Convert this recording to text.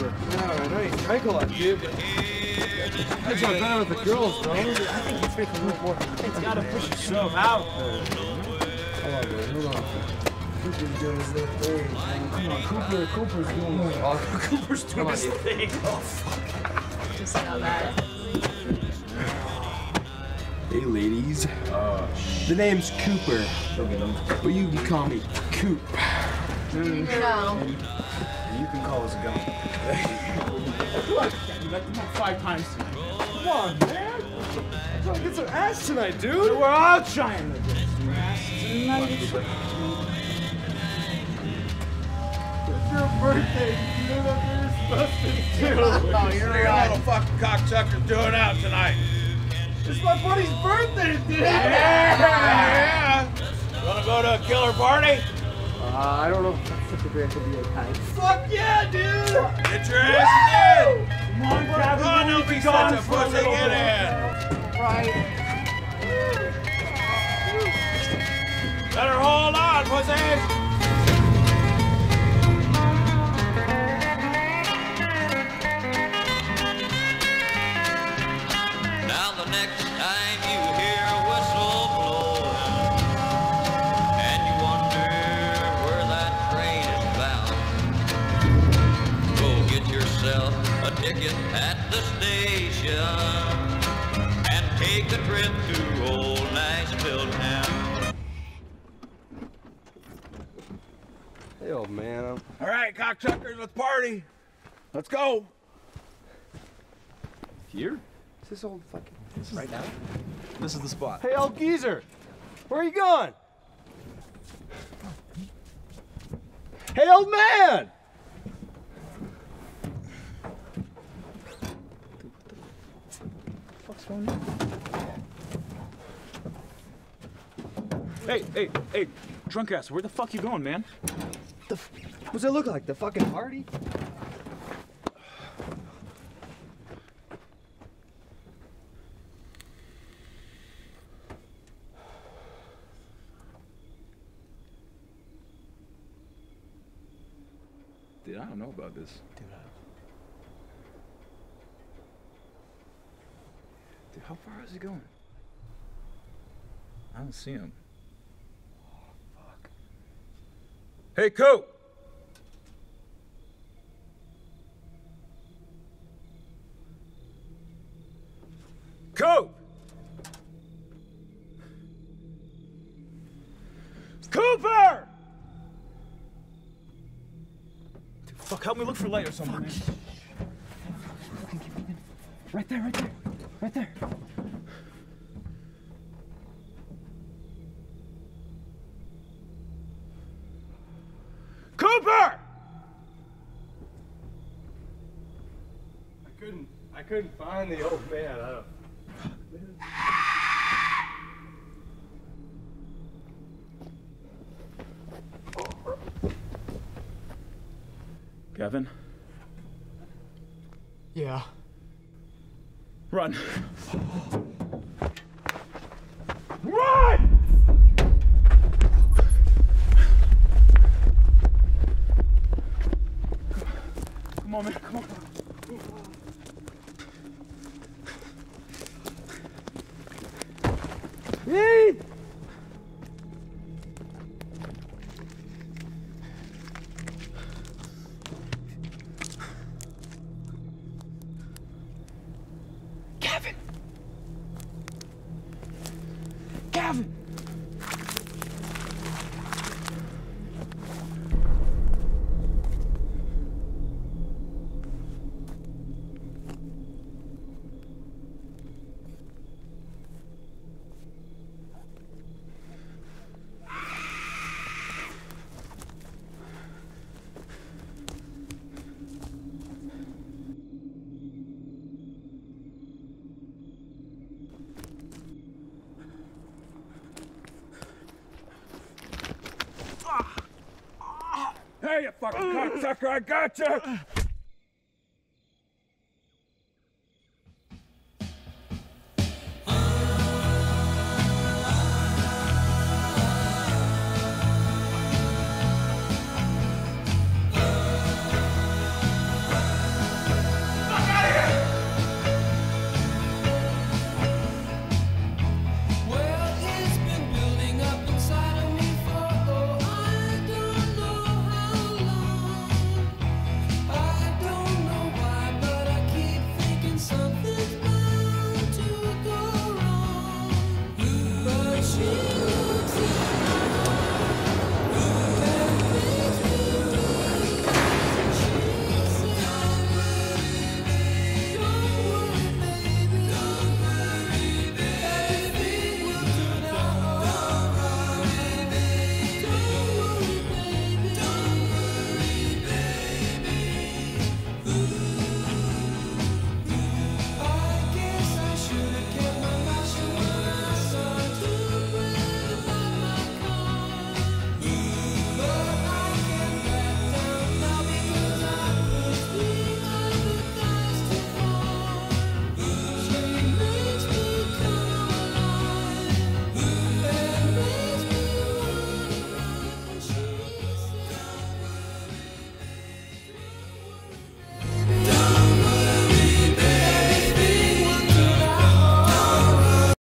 Cooper. No, I know you drink a lot, dude, but I got better with the girls, bro. I think he's drinking a little more. You gotta push yourself out. Hold on, bro. Hold on. Cooper's doing his little thing. Come on, Cooper. Cooper's doing it. Oh, Cooper's doing his thing. Just know that. Hey, ladies. the name's Cooper, but you can call me Coop. No. You can call us a gun. You them out five times tonight. Come on, man. I'm trying to get some ass tonight, dude. We're all trying to get some ass tonight. It's your birthday. You know what you're supposed to do. Oh, you're What are you right. little fucking cocksuckers doing out tonight? It's my buddy's birthday, dude. Yeah. You wanna go to a killer party? Uh, I don't know if that's such a great idea, guys. Fuck yeah, dude. Get your ass in! Come on, Gavin. Come on, we'll don't be gone such a for a pussy. little Get in! Right. Better hold on, pussies! Station and take a trip to old Nashville town. Hey, old man. I'm... All right, cocksuckers, let's party. Let's go. Here? Is this old fucking... This Right now? This is the spot. Hey, old geezer. Where are you going? Hey, old man. Hey, hey, hey, drunk ass, where the fuck you going, man? What's it look like? The fucking party? Dude, I don't know about this. Dude, how far is he going? I don't see him. Oh, fuck. Hey, Coop! Coop! Cooper! Dude, fuck, help me look for light or something. man. Right there, right there. Right there. Cooper! I couldn't. I couldn't find the old man. I don't. Gavin, Yeah. Run. Run! Come on, man, come on. Hey! Gavin! Gavin! You fucking cocksucker, I got you!